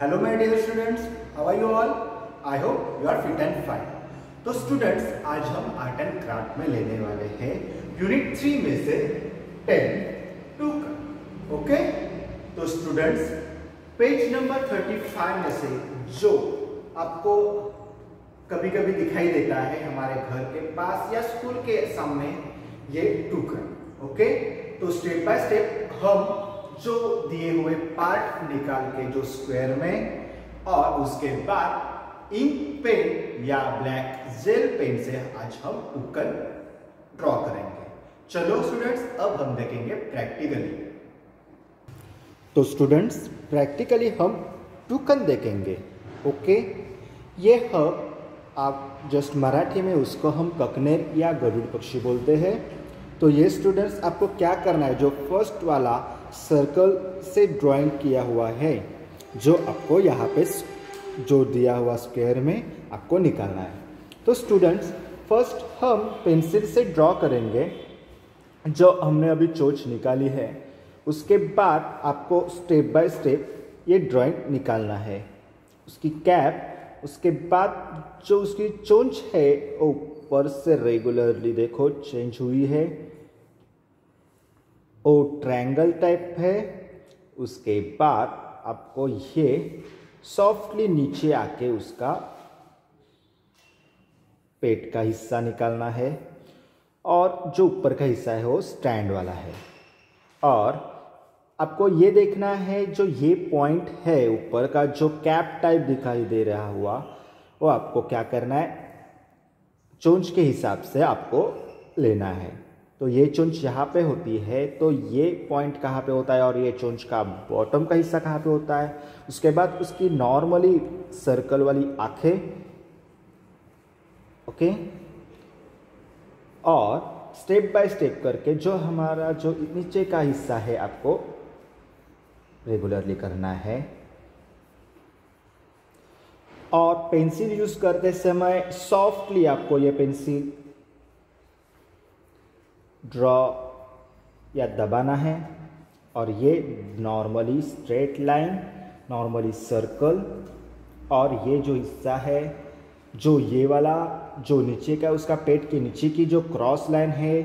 Hello my dear students how are you all I hope you are fit and fine तो students आज हम art and craft में लेने वाले हैं यूनिट थ्री में से टेन टू का ओके तो students page number thirty five में से जो आपको कभी कभी दिखाई देता है हमारे घर के पास या स्कूल के सामने, ये टूकर ओके तो स्टेप बाय स्टेप हम जो दिए हुए पार्ट निकाल के जो स्क्वायर में, और उसके बाद इंक पेन या ब्लैक जेल पेन से आज हम टुकन ड्रॉ करेंगे। चलो स्टूडेंट्स अब हम देखेंगे प्रैक्टिकली तो स्टूडेंट्स प्रैक्टिकली हम टुकन देखेंगे ओके ये हम आप जस्ट मराठी में उसको हम ककनेर या गरुड़ पक्षी बोलते हैं। तो ये स्टूडेंट्स आपको क्या करना है? जो फ़र्स्ट वाला सर्कल से ड्राइंग किया हुआ है, जो आपको यहाँ पे जो दिया हुआ स्क्वायर में आपको निकालना है। तो स्टूडेंट्स फ़र्स्ट हम पेंसिल से ड्रॉ करेंगे, जो हमने अभी चोच निकाली है। उसके बाद आपको स्टेप बाय स्टेप ये ड्राइंग निकालना है। उसकी कैप उसके बाद जो उसकी चोंच है ऊपर से रेगुलरली देखो चेंज हुई है। वो ट्रायंगल टाइप है, उसके बाद आपको ये सॉफ्टली नीचे आके उसका पेट का हिस्सा निकालना है और जो ऊपर का हिस्सा है वो स्टैंड वाला है। और आपको ये देखना है, जो ये पॉइंट है ऊपर का, जो कैप टाइप दिखाई दे रहा हुआ, वो आपको क्या करना है? चोंच के हिसाब से आपको लेना है। तो ये चुंच यहाँ पे होती है तो ये पॉइंट कहाँ पे होता है और ये चुंच का बॉटम का हिस्सा कहाँ पे होता है? उसके बाद उसकी नॉर्मली सर्कल वाली आँखें ओके और स्टेप बाय स्टेप करके जो हमारा जो नीचे का हिस्सा है, आपको रेगुलरली करना है। और पेंसिल यूज़ करते समय सॉफ्टली आपको ये पेंसिल ड्रॉ या दबाना है और ये normally straight line normally circle और ये जो हिस्सा है, जो ये वाला, जो नीचे का, उसका पेट के नीचे की जो क्रॉस लाइन है,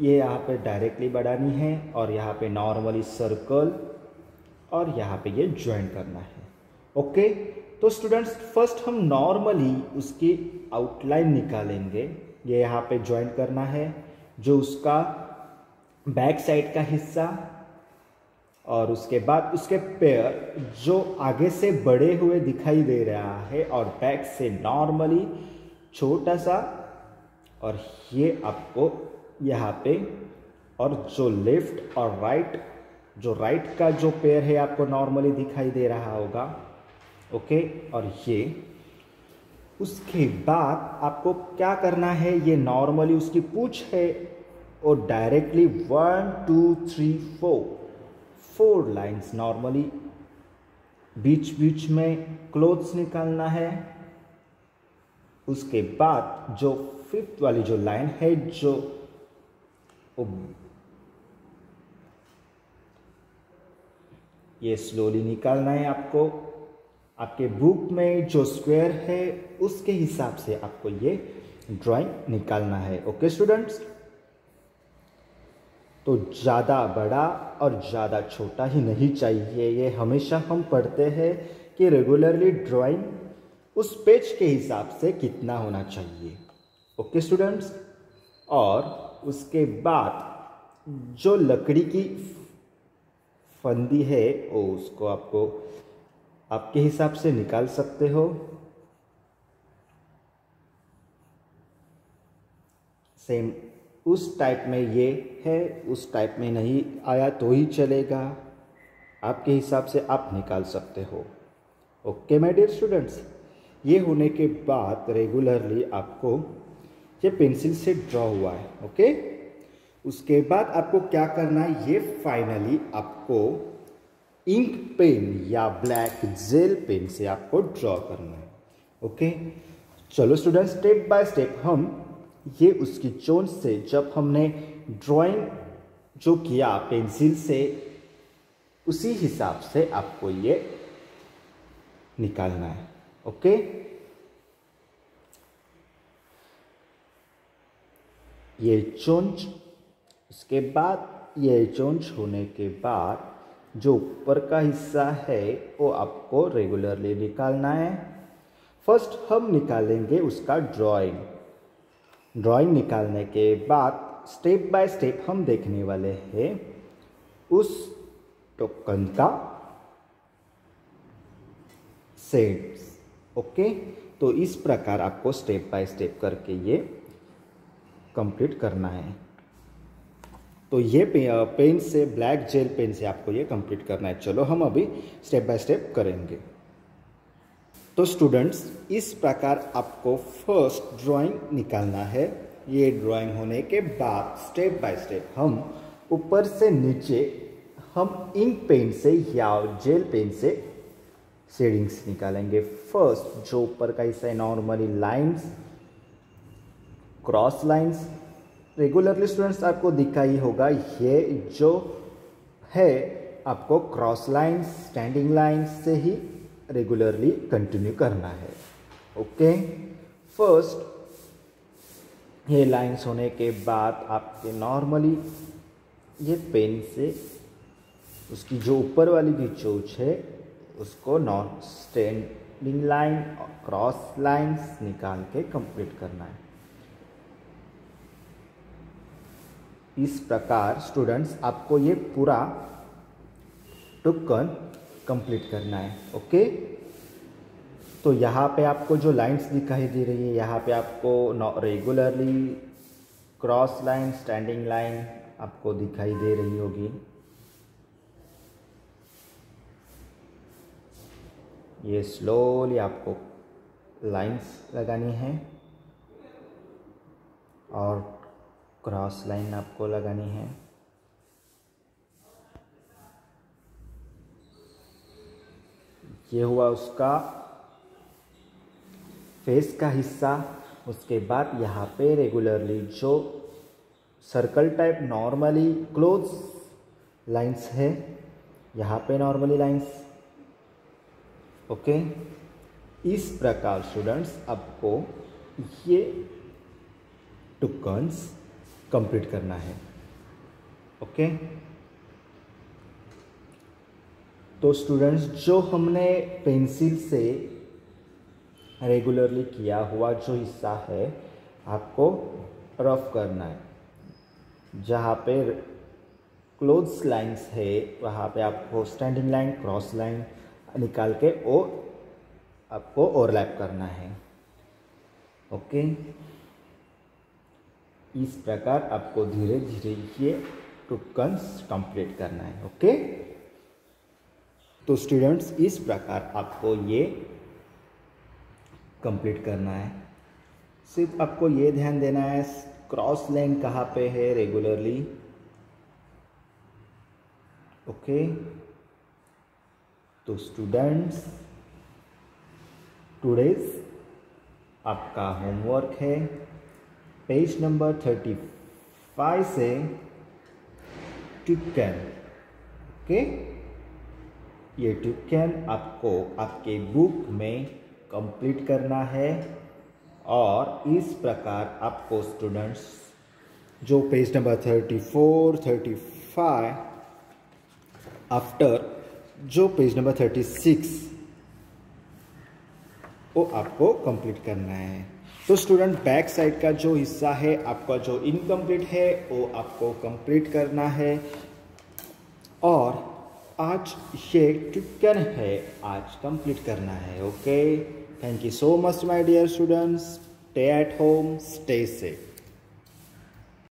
ये यहाँ पे डायरेक्टली बढ़ानी है और यहाँ पे नॉर्मली सर्कल और यहाँ पे ये ज्वाइन करना है। ओके तो स्टूडेंट्स फ़र्स्ट हम नॉर्मली उसकी आउटलाइन निकालेंगे। ये यहाँ पे ज्वाइन करना है। जो उसका बैक साइड का हिस्सा और उसके बाद उसके पैर जो आगे से बड़े हुए दिखाई दे रहा है और बैक से नॉर्मली छोटा सा और ये आपको यहाँ पे और जो लेफ़्ट और राइट जो राइट का जो पैर है आपको नॉर्मली दिखाई दे रहा होगा ओके और ये उसके बाद आपको क्या करना है? ये नॉर्मली उसकी पूछ है और directly one two three four four lines normally बीच बीच में क्लोथ्स निकालना है। उसके बाद जो फिफ्थ वाली जो लाइन है, जो ये स्लोली निकालना है आपको। आपके बुक में जो स्क्वायर है, उसके हिसाब से आपको ये ड्राइंग निकालना है। ओके स्टूडेंट्स तो ज़्यादा बड़ा और ज़्यादा छोटा ही नहीं चाहिए। ये हमेशा हम पढ़ते हैं कि रेगुलरली ड्राइंग उस पेज के हिसाब से कितना होना चाहिए। ओके स्टूडेंट्स और उसके बाद जो लकड़ी की फंदी है, वो उसको आपको आपके हिसाब से निकाल सकते हो। सेम उस टाइप में ये है, उस टाइप में नहीं आया तो ही चलेगा। आपके हिसाब से आप निकाल सकते हो। ओके माय डियर स्टूडेंट्स ये होने के बाद रेगुलरली आपको ये पेंसिल से ड्रॉ हुआ है ओके उसके बाद आपको क्या करना है, ये फाइनली आपको इंक पेन या ब्लैक जेल पेन से आपको ड्रॉ करना है ओके चलो स्टूडेंट स्टेप बाय स्टेप हम ये उसकी चोंच से जब हमने ड्राइंग जो किया पेंसिल से, उसी हिसाब से आपको ये निकालना है ओके ये चोंच, उसके बाद ये चोंच होने के बाद जो ऊपर का हिस्सा है, वो आपको रेगुलरली निकालना है। फ़र्स्ट हम निकालेंगे उसका ड्राइंग ड्राइंग निकालने के बाद स्टेप बाय स्टेप हम देखने वाले हैं उस टोकन का सेट्स ओके तो इस प्रकार आपको स्टेप बाय स्टेप करके ये कंप्लीट करना है। तो ये पेन से, ब्लैक जेल पेन से आपको ये कंप्लीट करना है। चलो हम अभी स्टेप बाय स्टेप करेंगे। तो स्टूडेंट्स, इस प्रकार आपको फ़र्स्ट ड्राइंग निकालना है। ये ड्राइंग होने के बाद स्टेप बाय स्टेप हम ऊपर से नीचे, हम इंक पेन से या जेल पेन से शेडिंग्स निकालेंगे। फ़र्स्ट, जो ऊपर का हिस्सा है, normally lines, cross lines regularly students आपको दिखा ही होगा, ये जो है आपको क्रॉस लाइंस स्टैंडिंग लाइंस से ही रेगुलरली कंटिन्यू करना है। ओके फ़र्स्ट ये लाइंस होने के बाद आपके नॉर्मली ये पेन से उसकी जो ऊपर वाली भी चोच है, उसको non standing line cross lines निकाल के कंप्लीट करना है। इस प्रकार स्टूडेंट्स आपको ये पूरा टुक्कन कंप्लीट करना है ओके तो यहाँ पे आपको जो लाइंस दिखाई दे रही है, यहाँ पे आपको regularly cross line standing line आपको दिखाई दे रही होगी। ये स्लोली आपको लाइंस लगानी है। और क्रॉस लाइन आपको लगानी है। ये हुआ उसका फेस का हिस्सा, उसके बाद यहाँ पे रेगुलरली जो circle type normally close lines है, यहाँ पे नॉर्मली लाइंस ओके इस प्रकार स्टूडेंट्स आपको ये टुकन्स कंप्लीट करना है। ओके तो स्टूडेंट्स जो हमने पेंसिल से रेगुलरली किया हुआ जो हिस्सा है, आपको रफ करना है। जहाँ पे क्लोथ्स लाइंस है, वहाँ पे आपको स्टैंडिंग लाइन क्रॉस लाइन निकाल के वो आपको ओवरलैप करना है। ओके इस प्रकार आपको धीरे धीरे ये टुकन्स कंप्लीट करना है ओके तो स्टूडेंट्स इस प्रकार आपको ये कंप्लीट करना है। सिर्फ़ आपको ये ध्यान देना है क्रॉस लाइन कहाँ पे है रेगुलरली ओके तो स्टूडेंट्स टुडेज आपका होमवर्क है। पेज नंबर थर्टी फाइव से टिकन ओके? ये टिकन आपको आपके बुक में कंप्लीट करना है और इस प्रकार आपको स्टूडेंट्स जो page number thirty four, thirty five after जो पेज नंबर थर्टी सिक्स, वो आपको कंप्लीट करना है। तो स्टूडेंट बैक साइड का जो हिस्सा है, आपका जो इनकम्प्लीट है, वो आपको कंप्लीट करना है। और आज ये टिकन है, आज कंप्लीट करना है okay thank you so much my dear students stay at home stay safe.